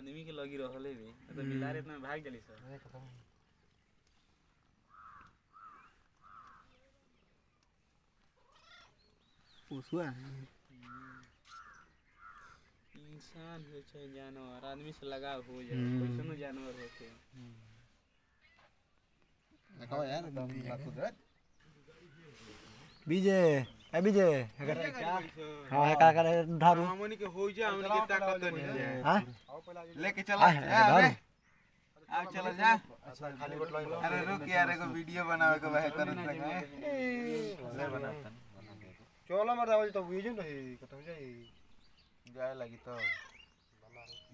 आदमी के लगी रहले भी तो बिलार इतना भाग गली सर। पोसुआ इंसान हो चाहे जानवर आदमी से लगाव हो जाए हम्म। कैसनो जानवर होके देखो यार एकदम विजय ए विजय हाँ है का करे धारू। हमनी के हो जा हमनी के ताकत नहीं है हाँ? लेके चलो आ, जा अबे। आओ चलो जा। अरे रुक यार एगो वीडियो बनावे के बहे करत लगा चलो मर जाओ तो बुझे नहीं कतौ जाई। जाए लगी तो।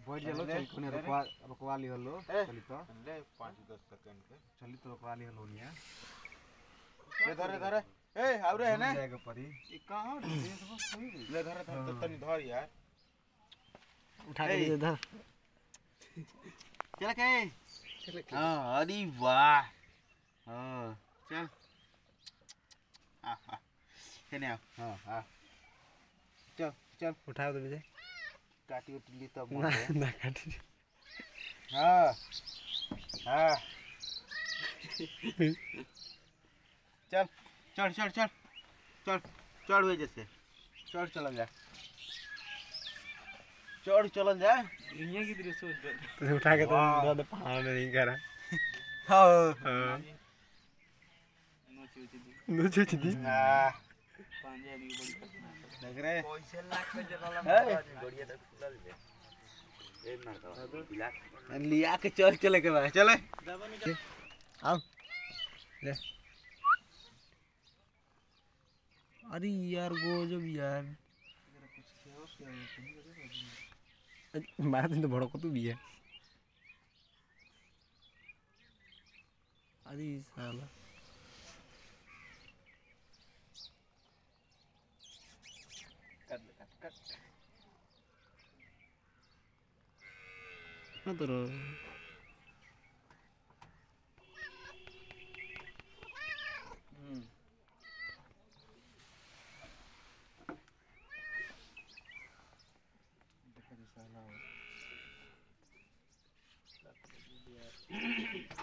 बैठ गेलो चल कोने रुकवा रुकवा ली हलो चली तो। ले 5 10 सेकंड के। चली तो रुकवा ली हलो निया। ले धरे धरे। ए आउरे है ना? जाएगा परी। ई कहाँ ले धरे धरे तो तनी धर यार। उठा के दे धर। चल के। हाँ अरे वाह। हाँ। चल। आ आ केने आओ। हाँ हाँ। चल चल। उठा दे विजय काटी उटी ली तब ना ना काट। हाँ हाँ। चल चढ़ चढ़ चढ़ चढ़ चढ़ हुए जैसे। चढ़ चल जा। चढ़ चल जा। दुनिया की तरह सोच दे। तो उठा के तो दे दे पहाड़ में नहीं करा। हाँ। हाँ। नोची उची दी हाँ पांजे आदमी बड़ी है। देख रहे लिया के चल चले के बाद। चले। आओ। ले। अरे यार, गजब यार। मारा दिन तो बड़ो को तू भी है। अरे साला। कर कर ना तो now.